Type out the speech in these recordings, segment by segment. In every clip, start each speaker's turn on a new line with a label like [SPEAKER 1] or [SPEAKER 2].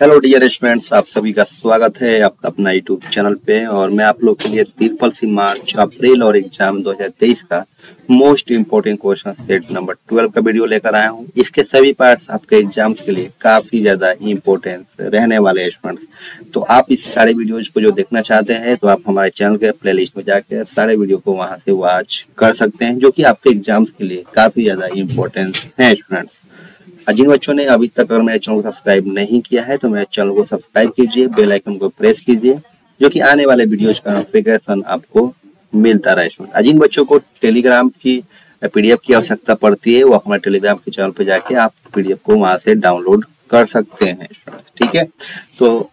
[SPEAKER 1] Hello dear students आप सभी का स्वागत है आपका अपना यूट्यूब चैनल पे और मैं आप लोग के लिए ट्रिपल सी मार्च, अप्रैल और एग्ज़ाम 2023 का most important question set number 12 का वीडियो लेकर आया हूँ। इसके सभी पार्ट्स आपके एग्ज़ाम्स के लिए काफ़ी ज़्यादा इम्पोर्टेंस रहने वाले स्टूडेंट्स तो आप इस सारे वीडियोज़ को जो देखना चाहते हैं तो आप हमारे चैनल के प्ले में जाकर सारे वीडियो को वहाँ से वॉच कर सकते हैं, जो की आपके एग्ज़ाम्स के लिए काफ़ी ज़्यादा इम्पोर्टेंस है स्टूडेंट्स जिन बच्चों ने अभी तक अगर मेरे चैनल को सब्सक्राइब नहीं किया है तो मेरे चैनल को सब्सक्राइब कीजिए, बेल आइकन को प्रेस कीजिए, जो कि आने वाले वीडियोज़ का नोटिफिकेशन आपको मिलता रहे जिन बच्चों को टेलीग्राम की पीडीएफ की आवश्यकता पड़ती है, वो हमारे टेलीग्राम के चैनल पर जाके आप पीडीएफ को वहाँ से डाउनलोड कर सकते हैं ठीक है? तो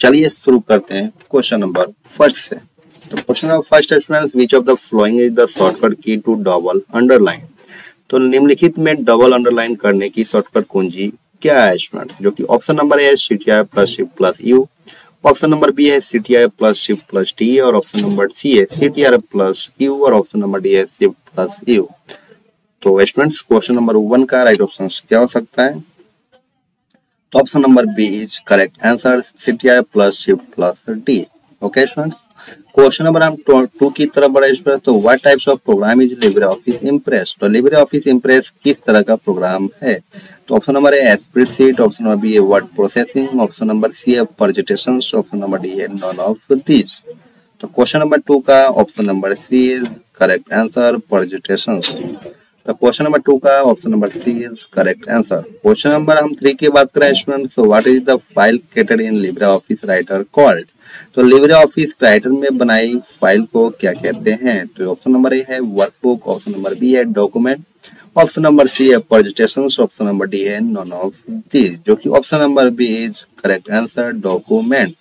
[SPEAKER 1] चलिए शुरू करते हैं क्वेश्चन नंबर फ़र्स्ट से। तो question number first students which of the following is the shortcut key to double underline तो निम्नलिखित में डबल अंडरलाइन करने की शॉर्टकट कुंजी क्या है स्टूडेंट जो कि option number A C T I plus shift plus U option number B है C T I plus shift plus T और ऑप्शन नंबर सी है C T R plus U और ऑप्शन नंबर डी है shift plus U तो students question number one का right option क्या हो सकता है? तो option number B is correct answer C T I plus shift plus D okay students question number हम टू की तरफ़ बढ़े तो what types of program is LibreOffice Impress तो लिब्रे ऑफ़िस इम्प्रेस किस तरह का प्रोग्राम है? तो option number A spreadsheet option number B है word processing option number C है प्रेजेंटेशन ऑप्शन नंबर डी है नॉन ऑफ़ दिस तो क्वेश्चन नंबर टू का option number C is correct answer presentation तो क्वेश्चन नंबर टू का option number C is correct answer question number हम three की बात करें student so what is the file created in LibreOffice Writer called तो LibreOffice Writer में बनाई file को क्या कहते हैं? तो ऑप्शन नंबर ए है वर्कबुक ऑप्शन नंबर बी है डॉक्यूमेंट ऑप्शन नंबर सी है प्रेजेंटेशन ऑप्शन नंबर डी है नॉन ऑफ़ दी जो कि option number B is correct answer document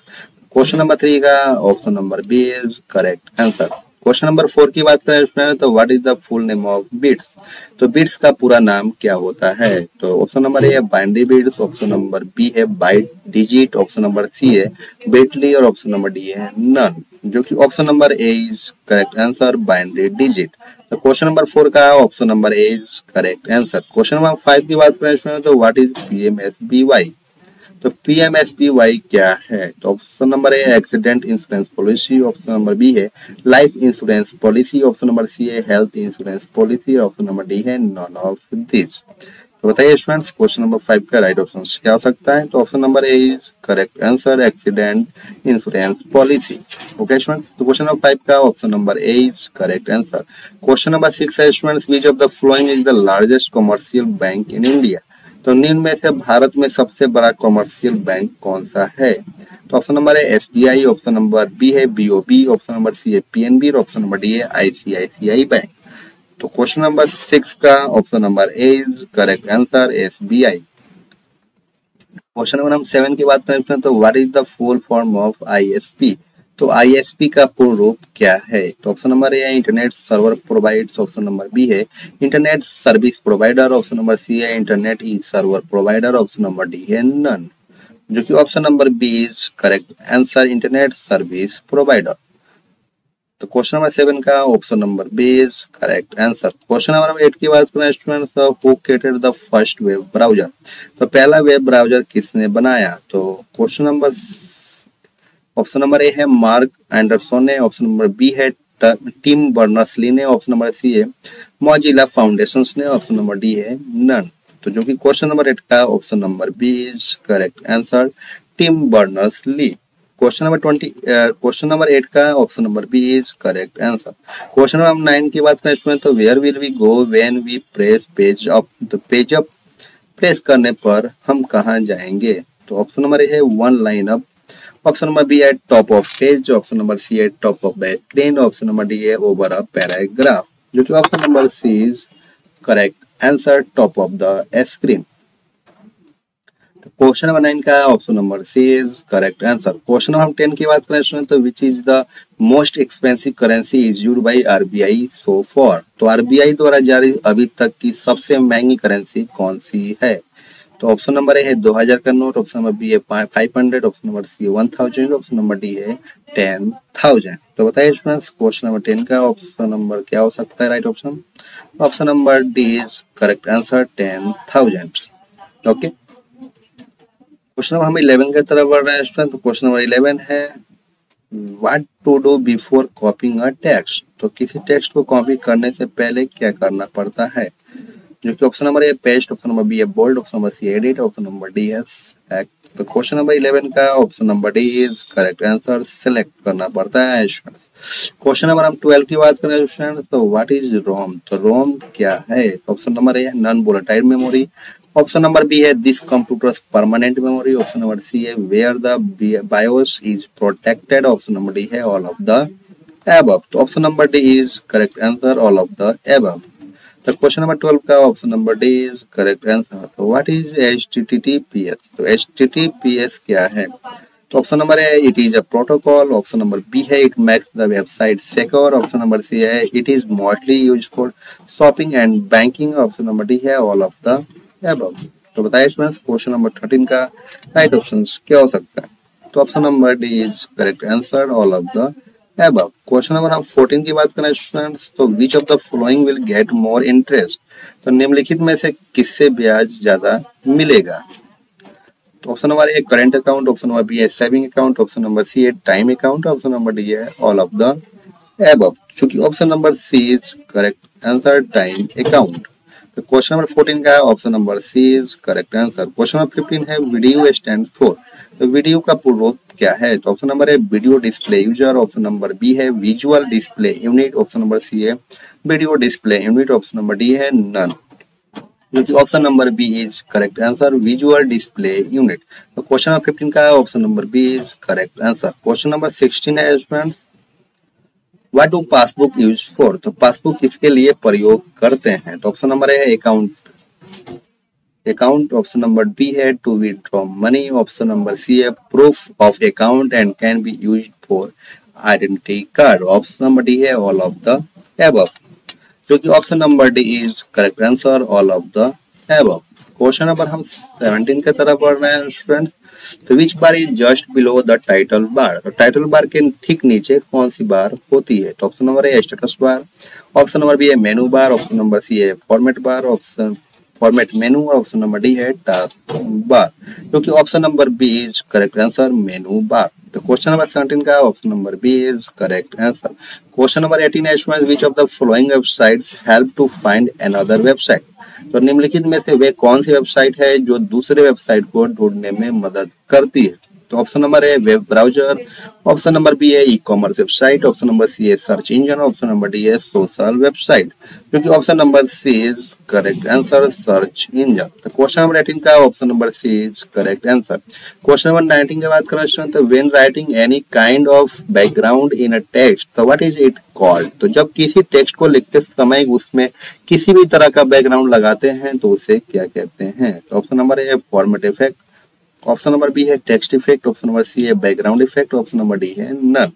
[SPEAKER 1] question number three का option number B is correct answer question number four की बात करें तो what is the full name of bits तो bits का पूरा नाम क्या होता है? तो ऑप्शन नंबर ए है binary bits option number B है byte digit option number C है बेटली और ऑप्शन नंबर डी है नन जो कि option number A is correct answer binary digit तो क्वेश्चन नंबर फोर का option number A is correct answer question number five की बात करें तो what is P M S B Y तो वाई क्या है? तो option number A accident insurance policy option number B है life insurance policy option number C है health insurance policy option number D है नॉन ऑफ़ दिस तो बताइए students question number five का राइट ऑप्शन क्या हो सकता है? तो option number A is correct answer accident insurance policy okay students तो क्वेश्चन नंबर फाइव का option number A is correct answer question number six है students which of the following is the largest commercial bank in India तो निम्न में से भारत में सबसे बड़ा कॉमर्शियल बैंक कौन सा है? तो ऑप्शन नंबर है S B I option number B है बीओबी ऑप्शन नंबर सी है पीएनबी और ऑप्शन नंबर डी है आईसीआईसीआई बैंक तो क्वेश्चन नंबर सिक्स का option number A is correct answer S B I question number हम seven की बात करें तो what is the full form of ISP तो आईएसपी का पूर्ण रूप क्या है? तो ऑप्शन नंबर ए है internet server provides option number B है internet service provider option number C है internet E server provider option number D है नन जो कि option number B is correct answer internet service provider तो question number seven का option number B is correct answer question number eight की बात करें student who created the first web browser तो पहला वेब ब्राउज़र किसने बनाया? तो question number option number A है मार्क एंडरसन ने, ऑप्शन नंबर बी है टीम बर्नर्स ली ने, ऑप्शन नंबर सी है मोजिला फाउंडेशन ने, ऑप्शन नंबर डी है नन। तो जो कि क्वेश्चन नंबर एट का option number B is correct answer, Tim Berners Lee question number twenty question number eight का option number B is correct answer. Question number nine की बात करें इसमें तो where will we go when we press page up तो page up press करने पर हम कहाँ जाएँगे? तो ऑप्शन नंबर ए है one line up option number B है top of page option number C है top of the screen option number D है ओवर अ पैराग्राफ जो कि option number C is correct answer top of the screen question number nine का option number C is correct answer question number ten की बात करें तो which is the most expensive currency is use by RBI so for तो RBI द्वारा जारी अभी तक की सबसे महँगी करेंसी कौन सी है? तो ऑप्शन नंबर ए है दो हज़ार का नोट ऑप्शन नंबर बी है five hundred option number C one thousand option number D है टेन थाउज़ेंड तो बताइए स्टूडेंट्स क्वेश्चन नंबर टेन का ऑप्शन नंबर क्या हो सकता है right option option number D is correct answer ten thousand okay question number हम eleven की तरफ़ बढ़ रहे हैं स्टूडेंट तो क्वेश्चन नंबर इलेवन है what to do before copying a text तो किसी टेक्स्ट को कॉपी करने से पहले क्या करना पड़ता है? जो कि option number A paste option number B है bold option number C edit option number D है तो क्वेश्चन नंबर इलेवन का option number D is correct answer select करना पड़ता है क्वेश्चन नंबर हम ट्वेल्व की बात करें स्टूडेंट तो व्हाट इज़ रोम तो रोम क्या है? Option number A non volatile memory option number B है this computer permanent memory option number C है where the BIOS is protected option number D है ऑल ऑफ़ द above. तो option number D is correct answer all of the above. तो question number 12 का option number D is correct answer तो what is HTTPS तो HTTPS क्या है? तो option number A it is a protocol option number B है it makes the website secure option number C है it is mostly use for shopping and banking option number D है all of the above तो बताइए students question number 13 का right option क्या हो सकता है? तो option number D is correct answer all of the question number हम 14 की बात करें स्टूडेंट्स तो which of the following will get more interest तो निम्नलिखित में से किससे ब्याज ज़्यादा मिलेगा? तो option number A current account option number B है saving account option number C है time account option number D है ऑल ऑफ़ द एबव चूँकि option number C is correct answer time account तो क्वेश्चन नंबर 14 का है option number C is correct answer question number 15 है video stand for तो video का पूर्व क्या है? तो ऑप्शन नंबर है video display user option number B है visual display unit option number C है video display unit option number D है नन जो कि option number B is correct answer visual display unit तो क्वेश्चन नंबर 15 का है option number B is correct answer question number 16 है students what do passbook use for तो passbook किसके लिए प्रयोग करते हैं? तो ऑप्शन नंबर है account account option number B है to withdraw money option number C है proof of account and can be use for identity card option number D है ऑल ऑफ़ द एबव जो कि option number D is correct answer all of the above question number हम 17 के तरफ़ पढ़ रहे हैं स्टूडेंट्स तो which bar is just below the title bar तो टाइटल बार के ठीक नीचे कौन सी बार होती है? तो option number A status bar option number B है menu bar option number C है format bar option format menu और ऑप्शन नंबर डी है टास्क बार क्योंकि option number B is correct answer menu bar तो question number 17 का option number B is correct answer question number 18 है student which of the following websites help to find another website तो निम्नलिखित में से वे कौन सी website है जो दूसरे वेबसाइट को ढूँढने में मदद करती है? तो option number A web browser option number B है e commerce website option number C है search engine option number D है सोशल वेबसाइट क्योंकि option number C is correct answer search engine तो क्वेश्चन नंबर 18 का option number C is correct answer question number 19 की बात करें तो when writing any kind of background in a text तो what is it called तो जब किसी टेक्स्ट को लिखते समय उसमें किसी भी तरह का बैकग्राउंड लगाते हैं तो उसे क्या कहते हैं? तो option number A format effect option number B है text effect, option number C है background effect option number D है नन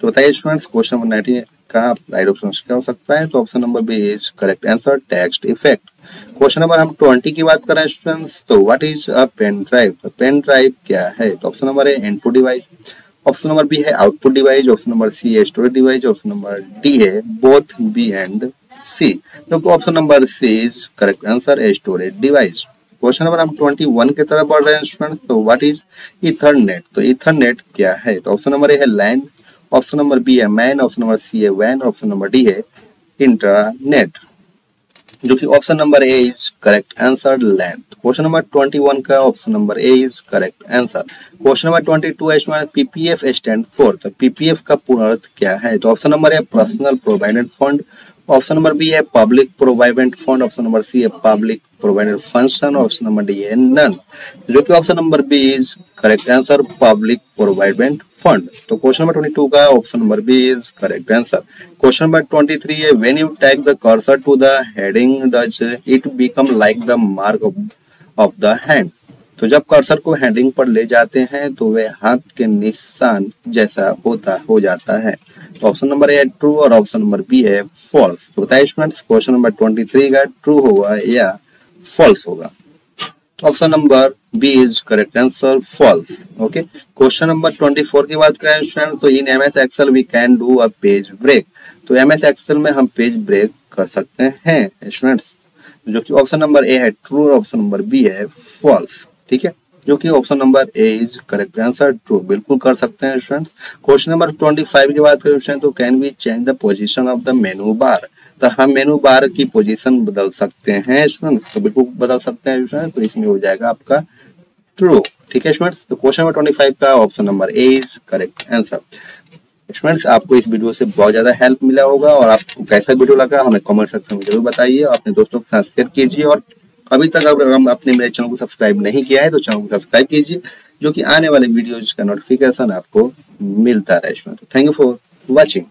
[SPEAKER 1] तो बताइए स्टूडेंट्स क्वेश्चन नंबर नाइनटीन का राइट ऑप्शन क्या हो सकता है? तो option number B is correct answer text effect question number हम ट्वेंटी की बात करें स्टूडेंट्स तो what is a pen drive pen drive क्या है? तो ऑप्शन नंबर है input device option number B है output device option number C है storage device option number D है बोथ बी एंड सी तो option number C is correct answer है storage device question number हम 21 की तरफ़ बढ़ रहे हैं स्टूडेंट तो व्हाट इज़ इथरनेट तो इथरनेट क्या है? तो ऑप्शन नंबर ए है लैंड ऑप्शन नंबर बी है मैन ऑप्शन नंबर सी है वैन ऑप्शन नंबर डी है इंटरनेट जो कि option number A is correct answer LAN question number 21 का option number A is correct answer question number 22 है इसमें पीपीएफ स्टैंड फॉर तो पीपीएफ का पूर्ण अर्थ क्या है? तो option number A personal provided fund option number B है public provident fund option number C है public provided function option number D है नन जो कि option number B is correct answer public provident fund तो question number 22 का option number B is correct answer question number 23 है when you tag the cursor to the heading does it become like the mark of the hand तो जब cursor को heading पर ले जाते हैं तो वे हाथ के निशान जैसा होता, हो जाता है। तो ऑप्शन नंबर ए ट्रू और ऑप्शन नंबर बी है फॉल्स तो बताइए students question number twenty three का ट्रू होगा या फॉल्स होगा। Option number B is correct answer false okay question number twenty four की बात करें स्टूडेंट तो in M S Excel we can do a page break तो एम एस एक्सएल में हम पेज ब्रेक कर सकते हैं स्टूडेंट्स जो कि ऑप्शन नंबर ए है ट्रू ऑप्शन नंबर बी है फॉल्स ठीक है? जो कि option number A is correct answer true बिल्कुल कर सकते हैं students question number twenty five की बात करें तो can we change the position of the menu bar तो हम मेनू बार की पोजीशन बदल सकते हैं स्टूडेंट तो बिल्कुल बदल सकते हैं स्टूडेंट तो इसमें हो जाएगा आपका ट्रू ठीक है स्टूडेंट्स तो क्वेश्चन नंबर ट्वेंटी फाइव का option number A is correct answer students आपको इस वीडियो से बहुत ज़्यादा हेल्प मिला होगा और आपको कैसा वीडियो लगा, हमें कमेंट सेक्शन में ज़रूर बताइए अपने दोस्तों के साथ शेयर कीजिए और अभी तक अगर हम अपने मेरे चैनल को सब्सक्राइब नहीं किया है तो चैनल को सब्सक्राइब कीजिए, जो कि आने वाले वीडियोज़ का नोटिफिकेशन आपको मिलता रहे थैंक यू फॉर वॉचिंग